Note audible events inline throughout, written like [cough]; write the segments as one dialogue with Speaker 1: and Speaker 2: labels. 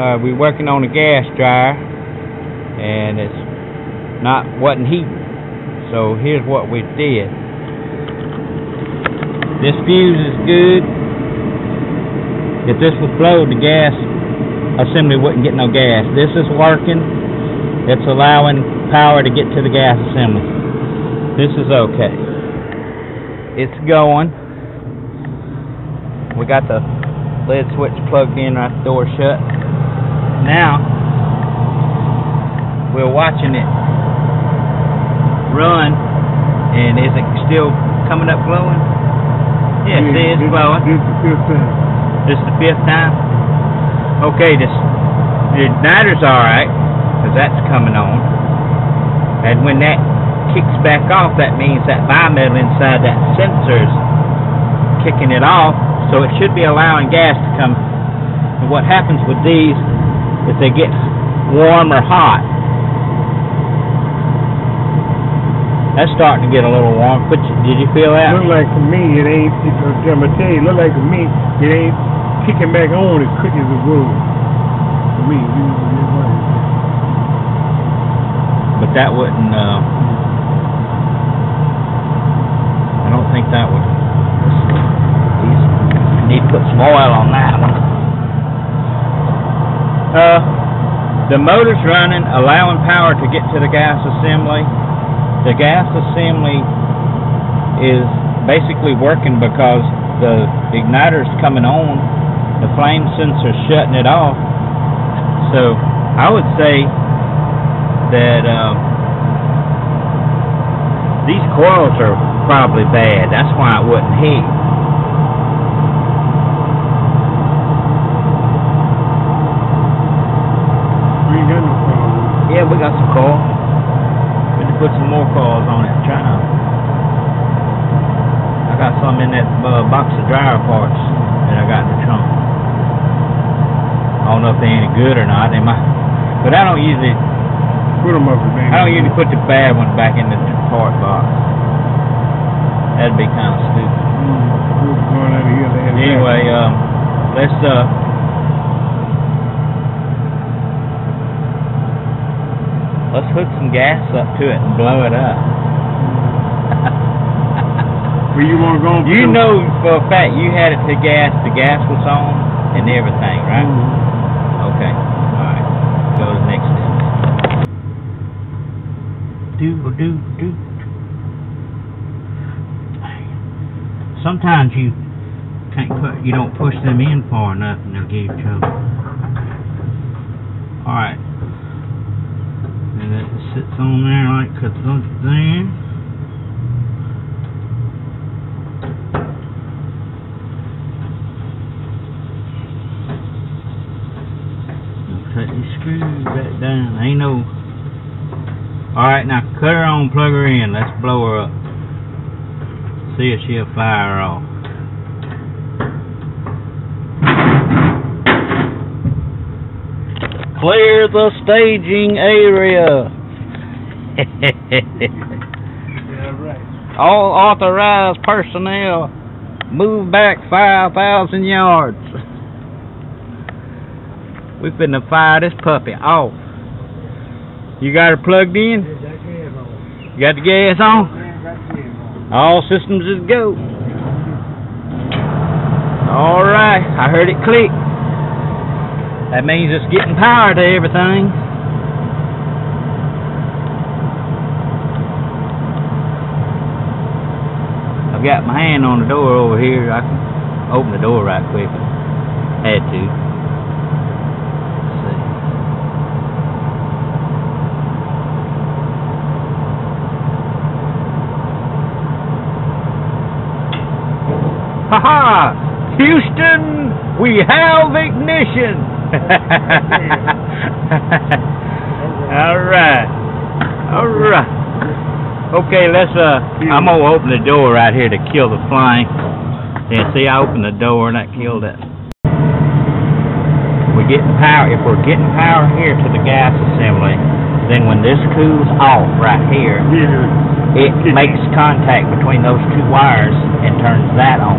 Speaker 1: uh, we're working on a gas dryer, and it's not wasn't heating. So here's what we did. This fuse is good. If this was blown, the gas assembly wouldn't get no gas. This is working. It's allowing power to get to the gas assembly. This is okay. It's going. We got the lid switch plugged in right the door shut. Now, we're watching it run, and is it still coming up glowing? Yeah, see, it's glowing.
Speaker 2: This the fifth time.
Speaker 1: This is the fifth time? Okay, this, the igniter's alright, because that's coming on. And when that kicks back off, that means that bimetal inside that sensor's kicking it off, so it should be allowing gas to come. And what happens with these, if they get warm or hot, That's starting to get a little warm. But did you feel that?
Speaker 2: Look like to me it ain't. It, I'm gonna tell you, look like to me it ain't kicking back on as quick as it would. To me, you know,
Speaker 1: But that wouldn't. Uh, I don't think that would. These need to put some oil on that one. Uh, the motor's running, allowing power to get to the gas assembly the gas assembly is basically working because the igniter's coming on, the flame sensor's shutting it off. So I would say that uh, these coils are probably bad. That's why it wouldn't heat.
Speaker 2: We ain't got no problem.
Speaker 1: We got some coil put some more coils on it. Try to. I got some in that uh, box of dryer parts that I got in the trunk. I don't know if they're any good or not. They might, but I don't usually.
Speaker 2: Put them up.
Speaker 1: I don't usually put the bad ones back in the part box. That'd be kind of stupid.
Speaker 2: Mm,
Speaker 1: anyway, um, let's uh. Let's hook some gas up to it and blow it up. [laughs]
Speaker 2: Where you want to go?
Speaker 1: You know for a fact you had it to gas, the gas was on and everything, right?
Speaker 2: Mm -hmm.
Speaker 1: Okay. Alright. Go to the next step. Do do do. Sometimes you can't put you don't push them in far enough and they'll give you trouble. Alright and it sits on there like a thing. Cut these screws back down. Ain't no. Alright, now cut her on, plug her in. Let's blow her up. See if she'll fire off. Clear the staging area. [laughs] All authorized personnel move back 5,000 yards. We've been to fire this puppy off. You got it plugged in? You got the gas on? All systems is go. Alright, I heard it click. That means it's getting power to everything. I've got my hand on the door over here. I can open the door right quick. Had to. Ha ha! Houston, we have ignition! [laughs] Alright. Alright. Okay, let's, uh, I'm gonna open the door right here to kill the flame. Yeah, see, I opened the door and that killed it. We're getting power, if we're getting power here to the gas assembly, then when this cools off right here, it makes contact between those two wires and turns that on.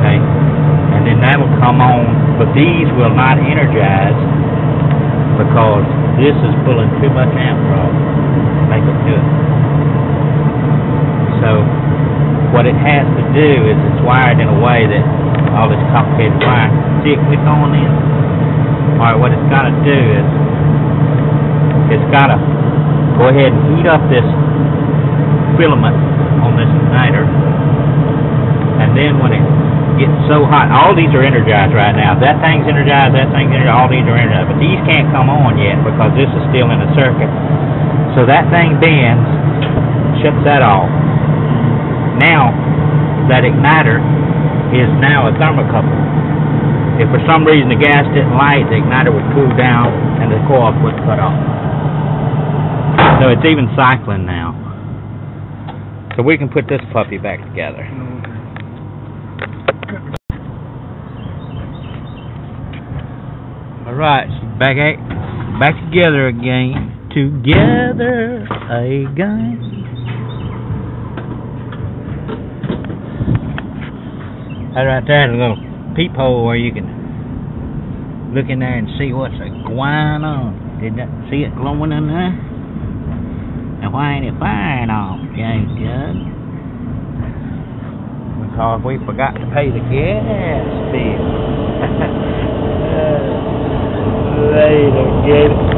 Speaker 1: Okay? And then that will come on, but these will not energize because this is pulling too much amp draw to make it do it. So what it has to do is it's wired in a way that all this complicated wiring. See it click on in? Alright, what it's got to do is it's got to go ahead and heat up this filament on this igniter and then when it gets so hot, all these are energized right now. That thing's energized, that thing's energized, all these are energized, but these can't come on yet because this is still in the circuit. So that thing bends, shuts that off. Now, that igniter is now a thermocouple. If for some reason the gas didn't light, the igniter would cool down and the coil would cut off. So it's even cycling now. So we can put this puppy back together. Mm-hmm. Alright, so back at, back together again. Together again. That right there is a little peephole where you can look in there and see what's going on. Did that see it glowing in there? And why ain't it firing off, James Judd? Because we forgot to pay the gas it.